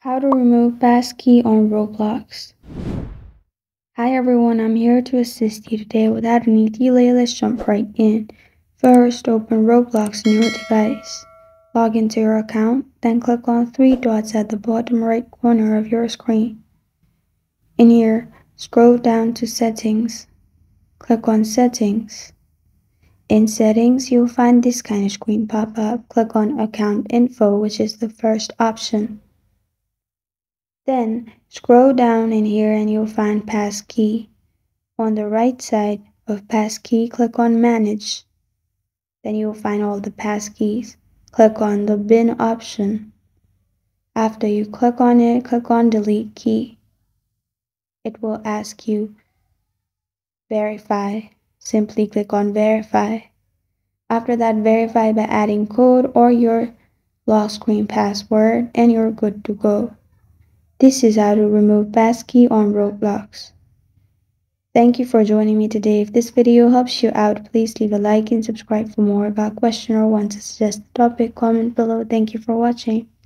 How to remove passkey on Roblox. Hi everyone, I'm here to assist you today with how to new delay. Let's jump right in. First, open Roblox on your device. Log into your account, then click on three dots at the bottom right corner of your screen. In here, scroll down to Settings. Click on Settings. In Settings, you'll find this kind of screen pop up. Click on Account Info, which is the first option. Then scroll down in here and you'll find passkey. On the right side of passkey, click on Manage. Then you'll find all the passkeys. Click on the bin option. After you click on it, click on Delete Key. It will ask you Verify. Simply click on Verify. After that, verify by adding code or your lock screen password and you're good to go. This is how to remove passkey on Roblox. Thank you for joining me today. If this video helps you out, please leave a like and subscribe for more. About question or want to suggest a topic, comment below. Thank you for watching.